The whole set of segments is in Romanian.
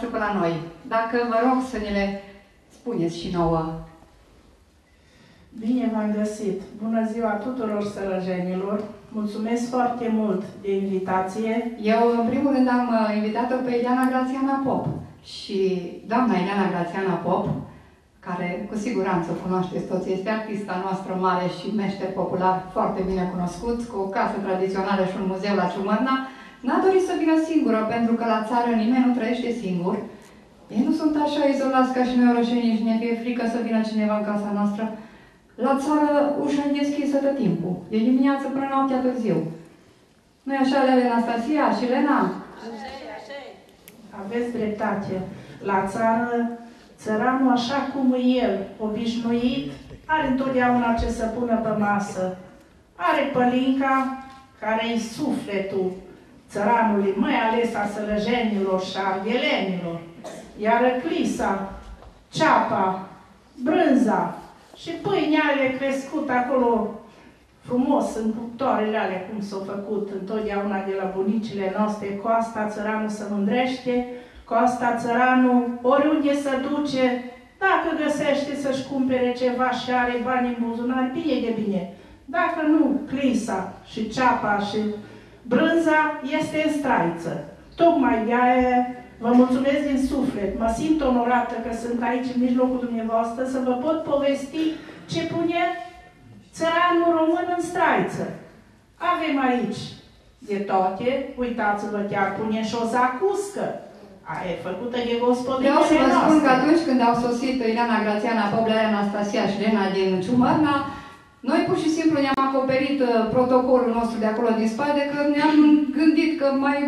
dumneavoastră pe la noi? Dacă vă rog să ne le spuneți și nouă. Bine v-am găsit! Bună ziua tuturor sărăjenilor! Mulțumesc foarte mult de invitație. Eu, în primul rând, am uh, invitat-o pe Ileana Grațiana Pop. Și doamna Ileana Grațiana Pop, care cu siguranță o cunoașteți toți, este artista noastră mare și meșter popular foarte bine cunoscut, cu o casă tradițională și un muzeu la Ciumărna, n-a dorit să vină singură, pentru că la țară nimeni nu trăiește singur. Ei nu sunt așa izolați ca și noi orășenii și ne fie frică să vină cineva în casa noastră. La țară ușa e deschisă tot timpul. E dimineață până noaptea târziu. nu e așa, Lele Anastasia și Lena? Așa așa Aveți dreptate. La țară, țăranul așa cum e el, obișnuit, are întotdeauna ce să pună pe masă. Are pălinca, care e sufletul țăranului, mai ales a sălăjenilor și a ardelenilor. Iar clisa, ceapa, brânza, și pâinea crescut acolo frumos în cuptoarele alea, cum s-au făcut întotdeauna de la bunicile noastre. Cu asta țăranul se mândrește, cu asta țăranul oriunde se duce, dacă găsește să-și cumpere ceva și are bani în buzunar, bine de bine. Dacă nu, clisa și ceapa și brânza este în straiță. Tocmai de aia Vă mulțumesc din suflet. Mă simt onorată că sunt aici în mijlocul dumneavoastră să vă pot povesti ce pune țăranul român în straiță. Avem aici de toate, uitați-vă, chiar pune și o zacuscă. Aia e făcută de gospodinele Vreau să vă noastre. spun că atunci când au sosit Ileana Grațiana, Poblea Anastasia și Lena din Ciumărna, noi pur și simplu ne-am acoperit uh, protocolul nostru de acolo din spate, că ne-am gândit că mai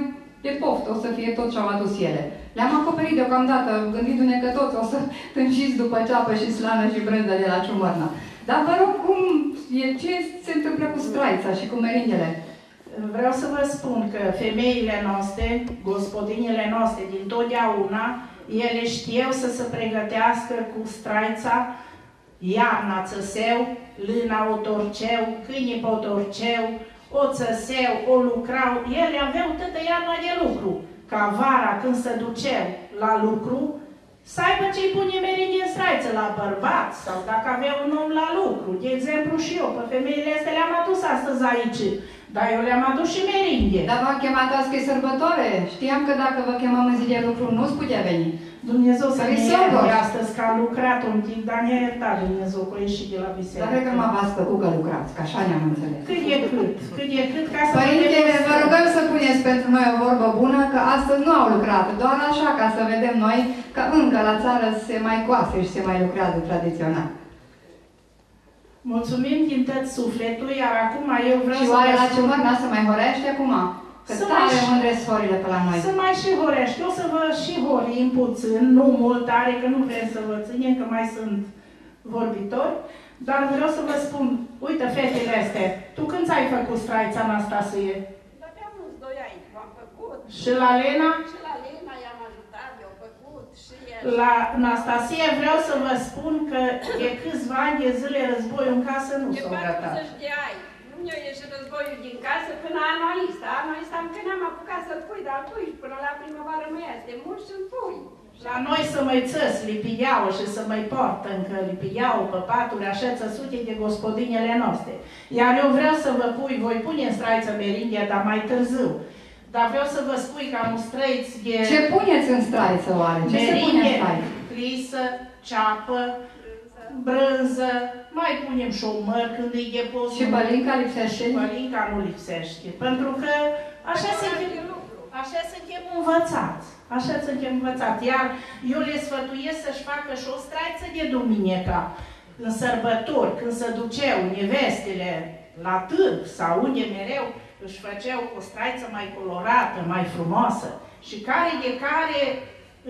de poftă, o să fie tot ce au adus ele. Le-am acoperit deocamdată, gândindu-ne că toți o să tânjiți după ceapă și slană și brânză de la ciumărna. Dar vă rog, cum e, ce se întâmplă cu straița și cu merindele? Vreau să vă spun că femeile noastre, gospodinile noastre din totdeauna, ele știu să se pregătească cu straița, iarna țăseu, lâna o torceu, câinii pe torceu, o țăseu, o lucrau, ele aveau tătă iarna de lucru. Ca vara, când se duceau la lucru, să aibă ce-i pune merinde în straiță la bărbați sau dacă avea un om la lucru. De exemplu și eu, pe femeile astea le-am adus astăzi aici. Dar eu le-am adus și merinde. Dar v-am chemat azi că e sărbătoare. Știam că dacă vă chemăm în zi de lucru, nu-ți putea veni. Dumnezeu să ne ierte astăzi că am lucrat un timp, dar ne-a iertat Dumnezeu că ieșit de la biserică. Dar cred că m-a v-ați făcut că lucrați, că așa ne-am înțeles. Cât e cât, cât e cât, ca să Părintele, vă rugăm să puneți pentru noi o vorbă bună, că astăzi nu au lucrat, doar așa ca să vedem noi că încă la țară se mai coase și se mai lucrează tradițional. Mulțumim din tot sufletul, iar acum eu vreau și să... Și oare la ciumărna se mai horește acum? Că să tare mai mândre sorile pe la noi. Să mai și horești. O să vă și horim puțin, nu mult tare, că nu vrem să vă ținem, că mai sunt vorbitori. Dar vreau să vă spun, uite, fetele astea, tu când ți-ai făcut straița Anastasie? Dar pe mulți doi ani v-am făcut. Și la Lena? Și la Lena i-am ajutat, i-au făcut și el. La Anastasie vreau să vă spun că de câțiva ani de zile războiul în casă nu s-a gătat. de ani. Nu mi-a ieșit războiul din casă până anul ăsta. Anul ăsta încă n-am apucat să-l pui, dar pui până la primăvară mai este mult și-l pui. La noi să mai țăs lipiau și să mai poartă încă lipiau pe paturi așa țăsute de gospodinele noastre. Iar eu vreau să vă pui, voi pune în straiță merindia, dar mai târziu. Dar vreau să vă spui că am străiți de... Ce puneți în straiță oare? Ce se pune în straiță? plisă, ceapă, brânză, mai punem și o măr când îi de Și bălinca lipsește? Și bălinca nu lipsește. Pentru că așa suntem, așa suntem învățați. Așa suntem învățați. Iar eu le sfătuiesc să-și facă și o straiță de duminica. În sărbători, când se duceau nevestele la târg sau unde mereu, își făceau o straiță mai colorată, mai frumoasă. Și care de care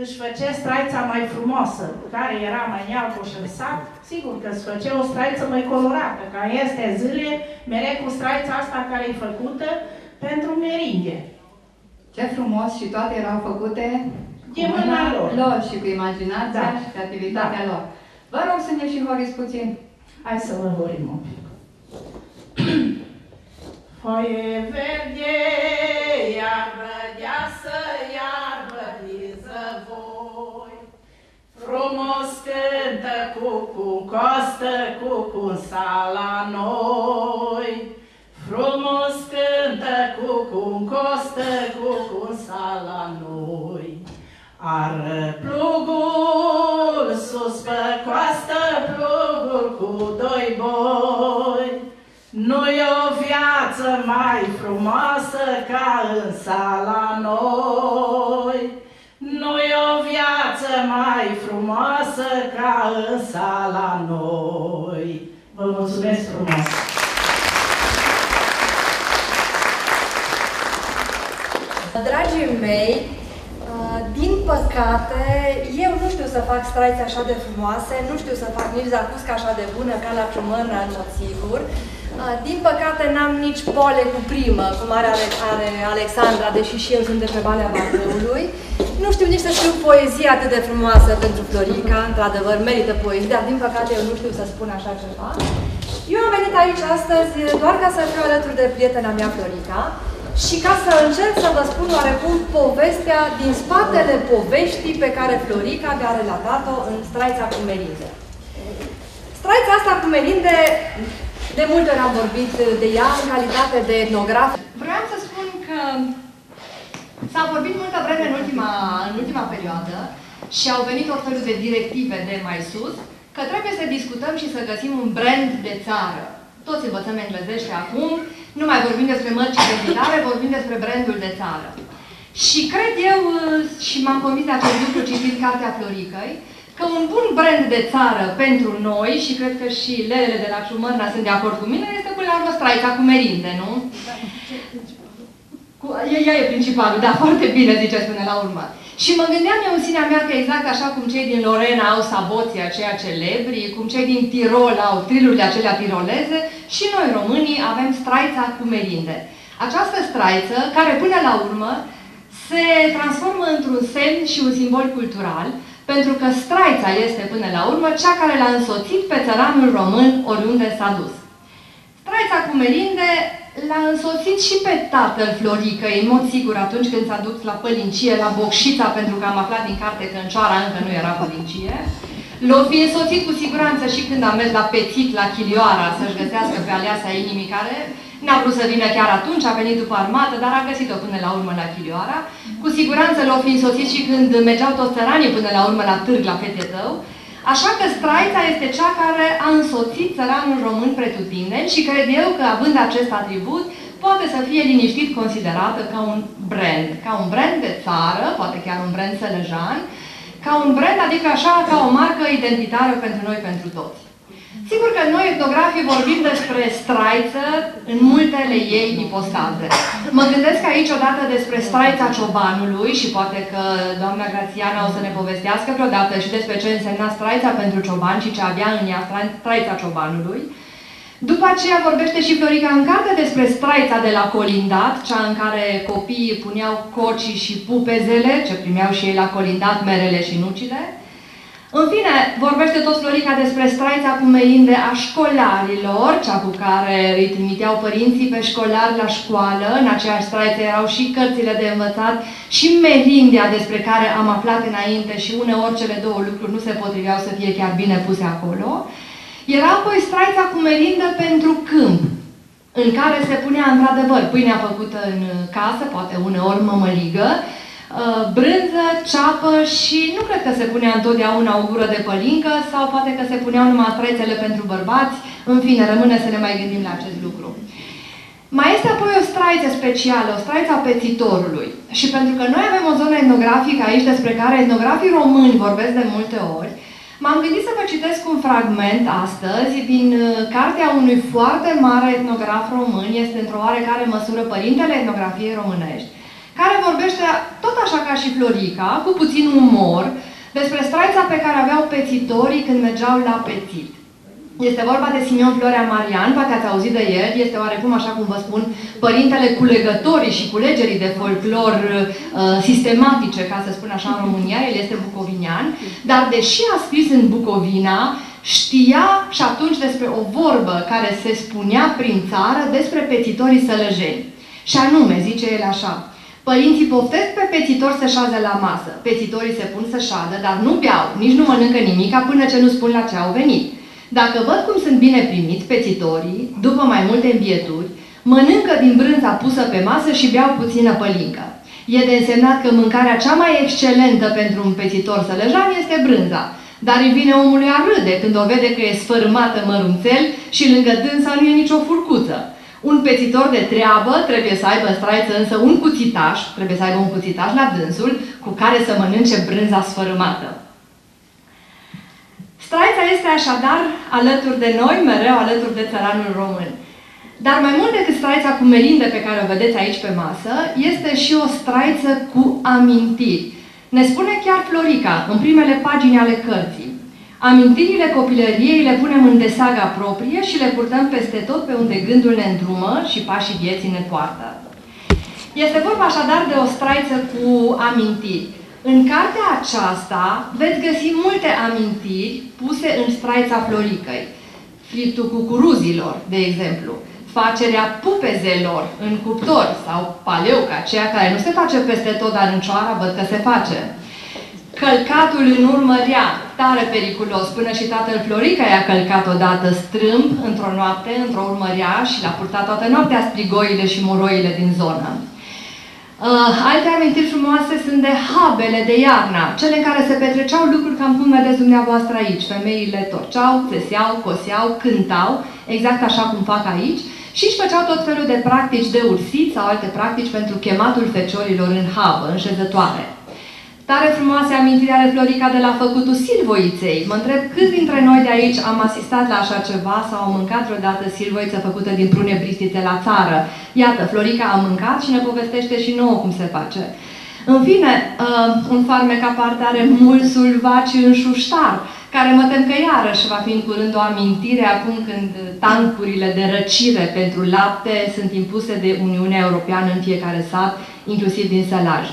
își făcea straița mai frumoasă, care era mai nealcoș în sac, sigur că își făcea o straiță mai colorată, ca este zile, mereu cu straița asta care e făcută pentru merinde. Ce frumos și toate erau făcute de mâna lor. lor și cu imaginația da. și creativitatea da. lor. Vă rog să ne și horiți puțin. Hai să vă horim un pic. Foaie verde, iarbă deasă, iarbă din zăvoi. Frumos cântă cucu, costă cucu în sala noi. Frumos cântă cucu, costă cucu în sala noi. Ară plugul viață mai frumoasă ca în sala noi. nu e o viață mai frumoasă ca în sala noi. Vă mulțumesc frumos! Dragii mei, din păcate, eu nu știu să fac straițe așa de frumoase, nu știu să fac nici zacusca așa de bună ca la ciumărna, în mod sigur. Din păcate, n-am nici pole cu primă, cum are, are Alexandra, deși și eu sunt de pe Valea Bacăului. Nu știu nici să scriu poezie atât de frumoasă pentru Florica, într-adevăr, merită poezie, dar din păcate eu nu știu să spun așa ceva. Eu am venit aici astăzi doar ca să fiu alături de prietena mea, Florica, și ca să încerc să vă spun oarecum povestea din spatele poveștii pe care Florica mi-a relatat-o în Straița cu Merinde. Straița asta cu Merinde, de multe ori am vorbit de ea în calitate de etnograf. Vreau să spun că s-a vorbit multă vreme în ultima, în ultima perioadă și au venit tot felul de directive de mai sus, că trebuie să discutăm și să găsim un brand de țară. Toți învățăm englezește acum, nu mai vorbim despre mărci identitare, vorbim despre brandul de țară. Și cred eu, uh, și m-am convins de acest lucru citind cartea Floricăi, că un bun brand de țară pentru noi, și cred că și lelele de la Ciumărna sunt de acord cu mine, este până la urmă straica cu merinde, nu? Cu, ea e principalul, da, foarte bine ziceți până la urmă. Și mă gândeam eu în sinea mea că exact așa cum cei din Lorena au saboții aceia celebri, cum cei din Tirol au trilurile acelea tiroleze, și noi românii avem straița cu merinde. Această straiță, care până la urmă se transformă într-un semn și un simbol cultural, pentru că straița este până la urmă cea care l-a însoțit pe țăranul român oriunde s-a dus. Straița cu merinde L-a însoțit și pe tatăl Florică, în mod sigur, atunci când s-a dus la pălincie, la Bocșița, pentru că am aflat din carte că în Cioara încă nu era pălincie. L-o fi însoțit cu siguranță și când a mers la Pețit, la Chilioara, să-și găsească pe aleasa inimii care n-a vrut să vină chiar atunci, a venit după armată, dar a găsit-o până la urmă la Chilioara. Cu siguranță l-o fi însoțit și când mergeau toți țăranii până la urmă la târg, la Petetău. Așa că straița este cea care a însoțit țăranul român pretutindeni și cred eu că, având acest atribut, poate să fie liniștit considerată ca un brand, ca un brand de țară, poate chiar un brand sălăjan, ca un brand, adică așa, ca o marcă identitară pentru noi, pentru toți. Sigur că noi, etnografii, vorbim despre straiță în multele ei ipostaze. Mă gândesc aici odată despre straița ciobanului și poate că doamna Grațiana o să ne povestească vreodată și despre ce însemna straița pentru cioban și ce avea în ea straița ciobanului. După aceea vorbește și Florica în carte despre straița de la colindat, cea în care copiii puneau cocii și pupezele, ce primeau și ei la colindat merele și nucile. În fine, vorbește tot Florica despre straița cu merinde a școlarilor, cea cu care îi trimiteau părinții pe școlari la școală. În aceeași straiță erau și cărțile de învățat și merindea despre care am aflat înainte și uneori cele două lucruri nu se potriveau să fie chiar bine puse acolo. Era apoi straița cu merindă pentru câmp, în care se punea într-adevăr pâinea făcută în casă, poate uneori mămăligă, Uh, brânză, ceapă și nu cred că se punea întotdeauna o gură de pălincă sau poate că se puneau numai strețele pentru bărbați. În fine, rămâne să ne mai gândim la acest lucru. Mai este apoi o straiță specială, o straiță a pețitorului. Și pentru că noi avem o zonă etnografică aici despre care etnografii români vorbesc de multe ori, m-am gândit să vă citesc un fragment astăzi din uh, cartea unui foarte mare etnograf român, este într-o oarecare măsură părintele etnografiei românești, care vorbește tot așa ca și Florica, cu puțin umor, despre straița pe care aveau pețitorii când mergeau la pețit. Este vorba de Simion Florea Marian, poate ați auzit de el, este oarecum, așa cum vă spun, părintele culegătorii și culegerii de folclor uh, sistematice, ca să spun așa, în România, el este bucovinian, dar deși a scris în Bucovina știa și atunci despre o vorbă care se spunea prin țară despre pețitorii sălăjeni. Și anume, zice el așa, Părinții poftesc pe pețitor să șadă la masă. Pețitorii se pun să șadă, dar nu beau, nici nu mănâncă nimica până ce nu spun la ce au venit. Dacă văd cum sunt bine primiți pețitorii, după mai multe îmbieturi, mănâncă din brânza pusă pe masă și beau puțină pălincă. E de însemnat că mâncarea cea mai excelentă pentru un pețitor sălăjan este brânza, dar îi vine omului a râde când o vede că e sfărâmată mărunțel și lângă dânsa nu e nicio furcuță. Un pețitor de treabă trebuie să aibă în straiță însă un cuțitaș, trebuie să aibă un cuțitaș la dânsul cu care să mănânce brânza sfărâmată. Straița este așadar alături de noi, mereu alături de țăranul român. Dar mai mult decât straița cu merinde pe care o vedeți aici pe masă, este și o straiță cu amintiri. Ne spune chiar Florica, în primele pagini ale cărții. Amintirile copilăriei le punem în desaga proprie și le purtăm peste tot pe unde gândul ne îndrumă și pașii vieții ne poartă. Este vorba așadar de o straiță cu amintiri. În cartea aceasta veți găsi multe amintiri puse în straița floricăi. Friptul cucuruzilor, de exemplu, facerea pupezelor în cuptor sau paleuca, aceea care nu se face peste tot, dar în cioara văd că se face. Călcatul în urmărea, tare periculos, până și tatăl Florica i-a călcat odată strâmb într-o noapte, într-o urmărea și l-a purtat toată noaptea strigoile și moroile din zonă. Uh, alte amintiri frumoase sunt de habele de iarna, cele în care se petreceau lucruri cam cum vedeți dumneavoastră aici. Femeile torceau, țeseau, coseau, cântau, exact așa cum fac aici, și își făceau tot felul de practici de ursit sau alte practici pentru chematul feciorilor în habă, în șezătoare. Tare frumoase amintiri ale Florica de la făcutul silvoiței. Mă întreb câți dintre noi de aici am asistat la așa ceva sau am mâncat vreodată silvoiță făcută din prune bristițe la țară. Iată, Florica a mâncat și ne povestește și nouă cum se face. În fine, uh, un farmec aparte are mulsul vaci în șuștar, care mă tem că iarăși va fi în curând o amintire acum când tancurile de răcire pentru lapte sunt impuse de Uniunea Europeană în fiecare sat, inclusiv din Sălaj.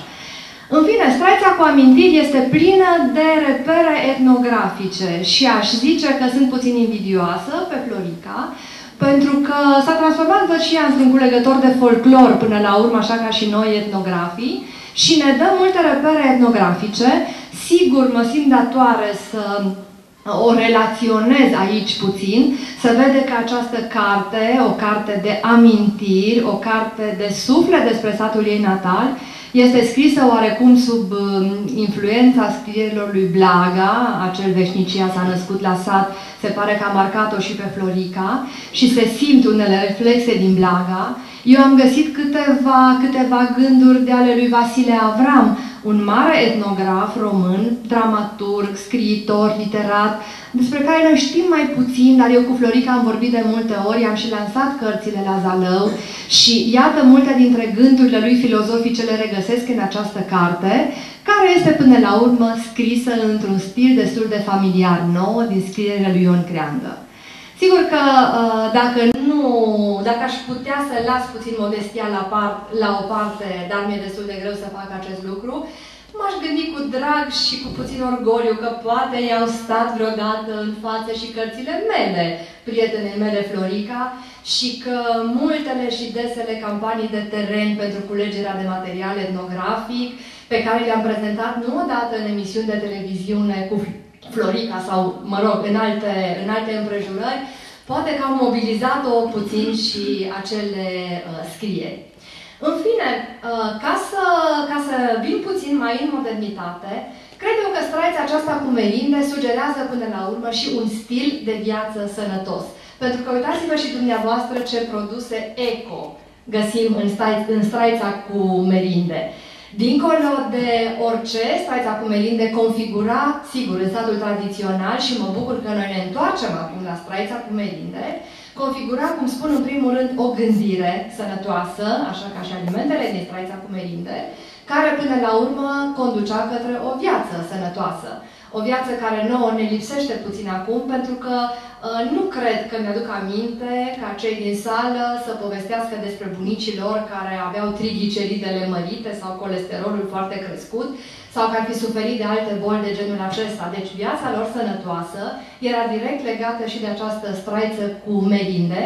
În fine, straița cu amintiri este plină de repere etnografice și aș zice că sunt puțin invidioasă pe Florica, pentru că s-a transformat, văd și ea, într-un culegător de folclor până la urmă, așa ca și noi etnografii, și ne dă multe repere etnografice. Sigur, mă simt datoare să o relaționez aici puțin, să vede că această carte, o carte de amintiri, o carte de suflet despre satul ei natal, este scrisă oarecum sub um, influența scrierilor lui Blaga, acel veșnicia s-a născut la sat, se pare că a marcat-o și pe Florica. Și se simt unele reflexe din Blaga. Eu am găsit câteva, câteva gânduri de ale lui Vasile Avram, un mare etnograf român, dramaturg, scriitor, literat, despre care noi știm mai puțin, dar eu cu Florica am vorbit de multe ori, am și lansat cărțile la Zalău și iată multe dintre gândurile lui filozofice le regăsesc în această carte, care este până la urmă scrisă într-un stil destul de familiar nou din scrierile lui Ion Creangă. Sigur că uh, dacă nu, dacă aș putea să las puțin modestia la, part, la o parte, dar mi-e destul de greu să fac acest lucru, m-aș gândi cu drag și cu puțin orgoliu că poate i-au stat vreodată în față și cărțile mele, prietenei mele Florica, și că multele și desele campanii de teren pentru culegerea de material etnografic, pe care le-am prezentat nu odată în emisiuni de televiziune cu Florica sau, mă rog, în alte, în alte împrejurări, poate că au mobilizat-o puțin și acele uh, scrieri. În fine, uh, ca să, ca să vin puțin mai în modernitate, cred eu că straița aceasta cu merinde sugerează până la urmă și un stil de viață sănătos. Pentru că uitați-vă și dumneavoastră ce produse eco găsim în, stai, în straița cu merinde. Dincolo de orice, straița cu merinde configura, sigur, în statul tradițional și mă bucur că noi ne întoarcem acum la straița cu merinde, configura, cum spun în primul rând, o gândire sănătoasă, așa ca și alimentele din straița cu merinde, care până la urmă conducea către o viață sănătoasă. O o viață care nouă ne lipsește puțin acum, pentru că uh, nu cred că mi-aduc aminte ca cei din sală să povestească despre bunicii lor care aveau trigliceridele mărite sau colesterolul foarte crescut sau că ar fi suferit de alte boli de genul acesta. Deci viața lor sănătoasă era direct legată și de această straiță cu merinde,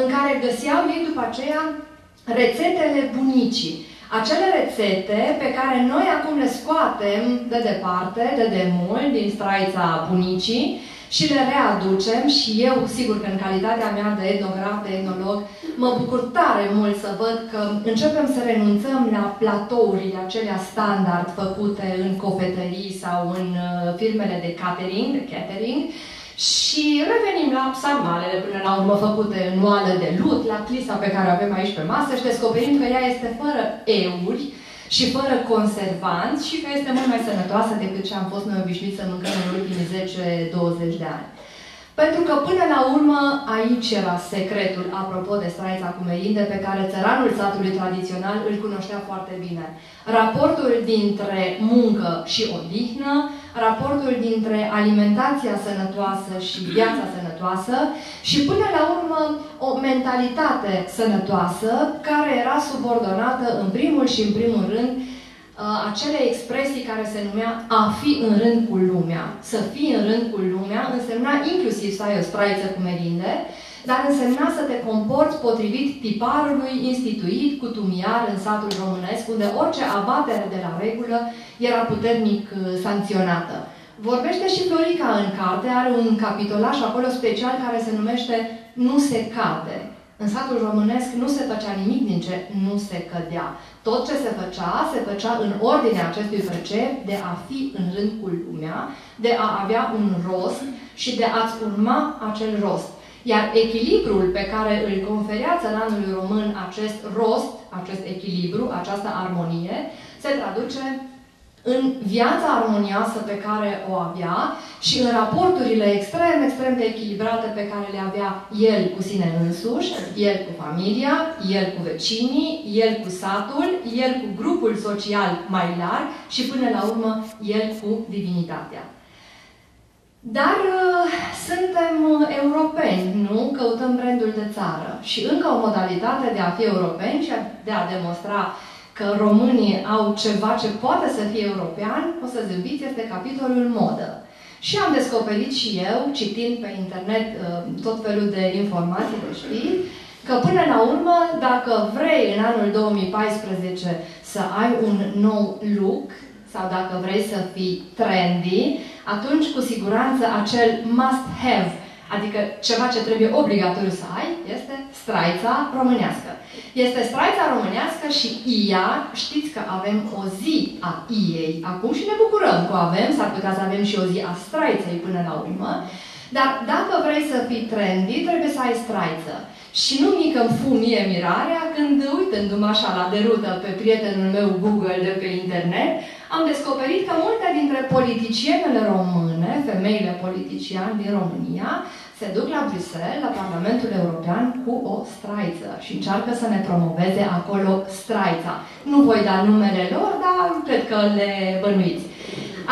în care găseau ei după aceea rețetele bunicii. Acele rețete pe care noi acum le scoatem de departe, de demult, din straița bunicii și le readucem și eu, sigur că în calitatea mea de etnograf, de etnolog, mă bucur tare mult să văd că începem să renunțăm la platourile acelea standard făcute în cofetării sau în uh, firmele de catering, de catering, și revenim la psalmalele până la urmă făcute în oală de lut, la clisa pe care o avem aici pe masă și descoperim că ea este fără euri și fără conservanți și că este mult mai sănătoasă decât ce am fost noi obișnuiți să mâncăm în ultimii 10-20 de ani. Pentru că până la urmă aici era secretul, apropo de straița cu merinde, pe care țăranul satului tradițional îl cunoștea foarte bine. Raportul dintre muncă și odihnă, raportul dintre alimentația sănătoasă și viața sănătoasă și până la urmă o mentalitate sănătoasă care era subordonată în primul și în primul rând uh, acele expresii care se numea a fi în rând cu lumea. Să fii în rând cu lumea însemna inclusiv să ai o straiță cu merinde, dar însemna să te comporți potrivit tiparului instituit cu tumiar în satul românesc, unde orice abatere de la regulă era puternic uh, sancționată. Vorbește și Florica în carte, are un capitolaș acolo special care se numește Nu se cade. În satul românesc nu se făcea nimic din ce nu se cădea. Tot ce se făcea, se făcea în ordinea acestui precept de a fi în rând cu lumea, de a avea un rost și de a-ți urma acel rost. Iar echilibrul pe care îl conferea țăranului român acest rost, acest echilibru, această armonie, se traduce în viața armonioasă pe care o avea și în raporturile extrem, extrem de echilibrate pe care le avea el cu sine însuși, el cu familia, el cu vecinii, el cu satul, el cu grupul social mai larg și până la urmă el cu divinitatea. Dar uh, suntem uh, europeni, nu? Căutăm brandul de țară. Și încă o modalitate de a fi europeni și de a demonstra că românii au ceva ce poate să fie european, o să zâmbiți, este capitolul modă. Și am descoperit și eu, citind pe internet uh, tot felul de informații, de știri, că până la urmă, dacă vrei în anul 2014 să ai un nou look, sau dacă vrei să fii trendy, atunci cu siguranță acel must-have, adică ceva ce trebuie obligatoriu să ai, este straița românească. Este straița românească și IA, știți că avem o zi a IEI acum și ne bucurăm că o avem, s-ar putea să avem și o zi a straiței până la urmă, dar dacă vrei să fii trendy, trebuie să ai straiță. Și nu mică îmi fu mie mirarea când, uitându-mă așa la derută pe prietenul meu Google de pe internet, am descoperit că multe dintre politicienele române, femeile politiciani din România, se duc la Bruxelles, la Parlamentul European, cu o straiță și încearcă să ne promoveze acolo straița. Nu voi da numele lor, dar cred că le bănuiți.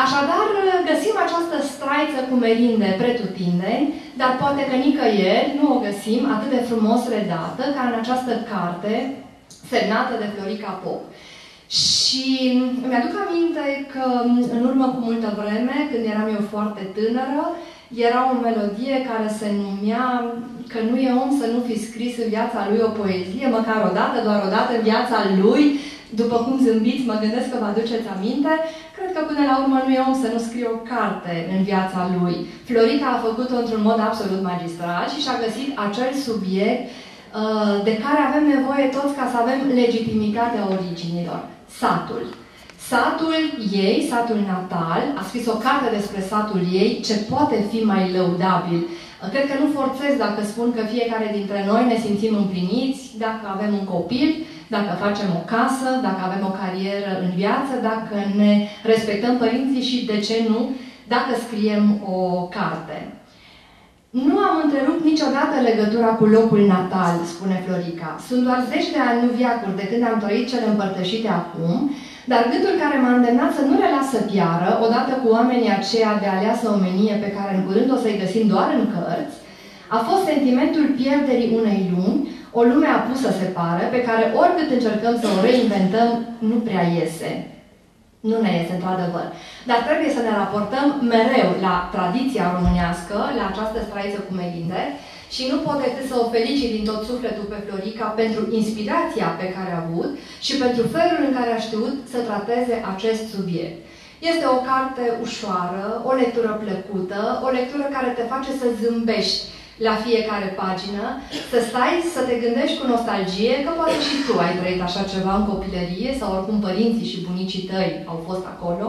Așadar, găsim această straiță cu merinde pretutindeni, dar poate că nicăieri nu o găsim atât de frumos redată ca în această carte semnată de Florica Pop. Și mi-aduc aminte că în urmă cu multă vreme, când eram eu foarte tânără, era o melodie care se numea că nu e om să nu fi scris în viața lui o poezie, măcar o dată, doar o dată în viața lui, după cum zâmbiți, mă gândesc că vă aduceți aminte, cred că până la urmă nu e om să nu scrie o carte în viața lui. Florica a făcut-o într-un mod absolut magistral și și-a găsit acel subiect uh, de care avem nevoie toți ca să avem legitimitatea originilor. Satul. Satul ei, satul natal, a scris o carte despre satul ei, ce poate fi mai lăudabil. Cred că nu forțez dacă spun că fiecare dintre noi ne simțim împliniți dacă avem un copil, dacă facem o casă, dacă avem o carieră în viață, dacă ne respectăm părinții și, de ce nu, dacă scriem o carte. Nu am întrerupt niciodată legătura cu locul natal, spune Florica. Sunt doar zeci de ani, nu viacuri, de când am trăit cele împărtășite acum, Dar gândul care m-a îndemnat să nu le las să piară, odată cu oamenii aceia de aleasă omenie pe care în curând o să-i găsim doar în cărți, a fost sentimentul pierderii unei lumi, o lume apusă, se pare, pe care oricât încercăm să o reinventăm, nu prea iese. Nu ne iese, într-adevăr. Dar trebuie să ne raportăm mereu la tradiția românească, la această straiță cu melinde, și nu pot decât să o felicit din tot sufletul pe Florica pentru inspirația pe care a avut și pentru felul în care a știut să trateze acest subiect. Este o carte ușoară, o lectură plăcută, o lectură care te face să zâmbești la fiecare pagină, să stai să te gândești cu nostalgie că poate și tu ai trăit așa ceva în copilărie sau oricum părinții și bunicii tăi au fost acolo.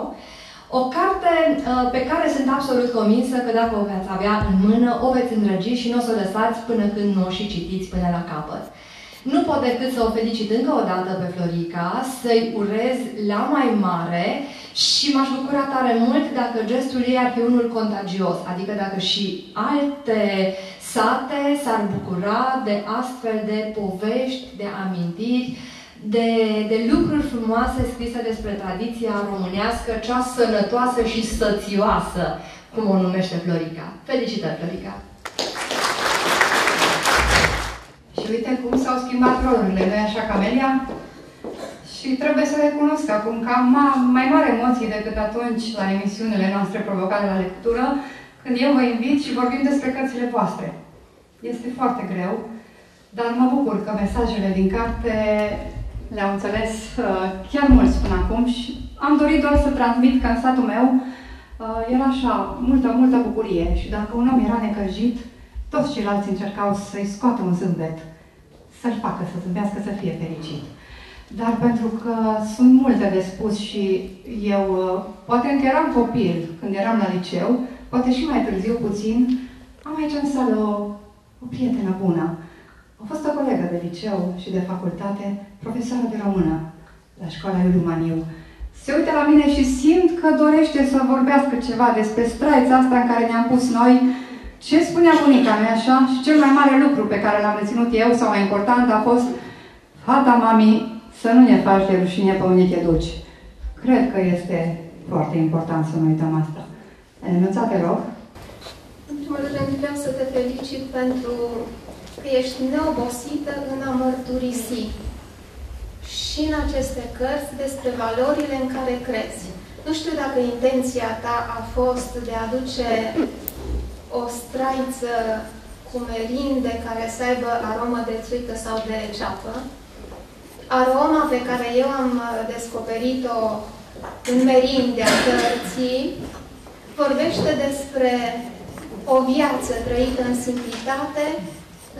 O carte uh, pe care sunt absolut convinsă că dacă o veți avea în mână, o veți îndrăgi și nu o să o lăsați până când nu o și citiți până la capăt. Nu pot decât să o felicit încă o dată pe Florica, să-i urez la mai mare și m-aș bucura tare mult dacă gestul ei ar fi unul contagios, adică dacă și alte sate s-ar bucura de astfel de povești, de amintiri, de, de lucruri frumoase scrise despre tradiția românească, cea sănătoasă și sățioasă, cum o numește Florica. Felicitări, Florica! Și uite cum s-au schimbat rolurile, nu așa, Camelia? Și trebuie să recunosc acum că am mai mare emoții decât atunci la emisiunile noastre provocate la lectură, când eu vă invit și vorbim despre cărțile voastre. Este foarte greu, dar mă bucur că mesajele din carte le-au înțeles uh, chiar mulți până acum și am dorit doar să transmit că în satul meu uh, era așa, multă, multă bucurie și dacă un om era necăjit, toți ceilalți încercau să-i scoată un zâmbet, să-l facă să zâmbească, să fie fericit. Dar pentru că sunt multe de spus și eu, uh, poate încă eram copil, când eram la liceu, poate și mai târziu puțin, am aici în sală o, o prietenă bună. A fost o colegă de liceu și de facultate, profesoară de română la școala Iuliu Maniu. Se uită la mine și simt că dorește să vorbească ceva despre straița asta în care ne-am pus noi ce spunea bunica mea așa? Și cel mai mare lucru pe care l-am reținut eu, sau mai important, a fost Fata mami, să nu ne faci de rușine pe unde te duci. Cred că este foarte important să nu uităm asta. Enuța, te rog. În primul rând vreau să te felicit pentru că ești neobosită în a mărturisi și în aceste cărți despre valorile în care crezi. Nu știu dacă intenția ta a fost de a aduce o straiță cu merinde care să aibă aromă de țuică sau de ceapă. Aroma pe care eu am uh, descoperit-o în merindea cărții vorbește despre o viață trăită în simplitate,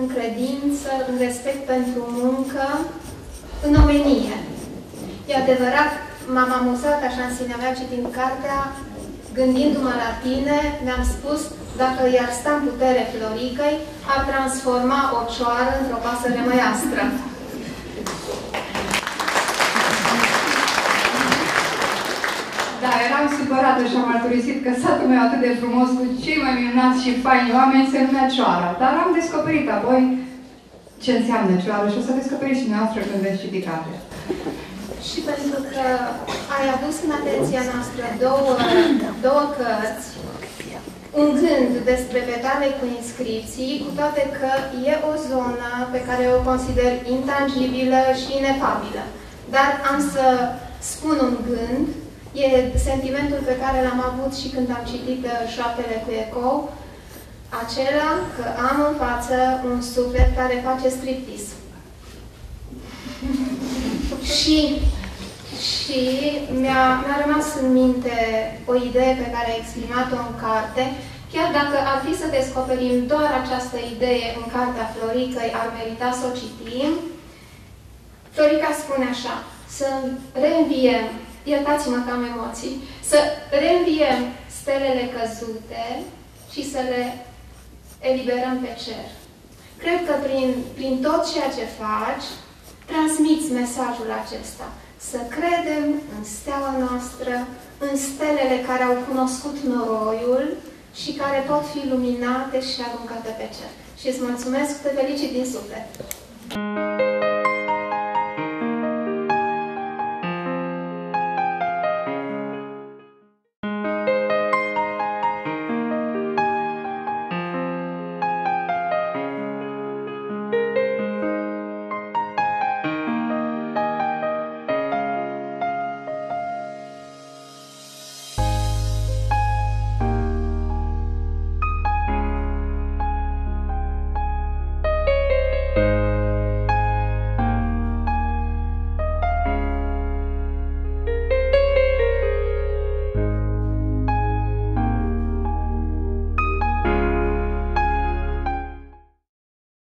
în credință, în respect pentru muncă, în omenie. E adevărat, m-am amuzat așa în sinea mea citind cartea, gândindu-mă la tine, mi-am spus dacă i-ar sta în putere Floricăi, ar transforma o cioară într-o pasăre măiastră. Da, eram supărată și am mărturisit că satul meu atât de frumos, cu cei mai minunați și faini oameni, se numea Cioara. Dar am descoperit apoi ce înseamnă Cioară și o să descoperiți și noastră când veți citi cartea. Și pentru că ai adus în atenția noastră două, două cărți, un gând despre petale cu inscripții, cu toate că e o zonă pe care o consider intangibilă și inefabilă. Dar am să spun un gând, e sentimentul pe care l-am avut și când am citit uh, Șoaptele cu ecou, acela că am în față un suflet care face striptease. și și mi-a, mi rămas în minte o idee pe care a exprimat-o în carte, chiar dacă ar fi să descoperim doar această idee în cartea Floricăi, ar merita să o citim. Florica spune așa, să reînviem, iertați-mă că am emoții, să reînviem stelele căzute și să le eliberăm pe cer. Cred că prin, prin tot ceea ce faci, transmiți mesajul acesta să credem în steaua noastră, în stelele care au cunoscut noroiul și care pot fi luminate și aruncate pe cer. Și îți mulțumesc, te felicit din suflet!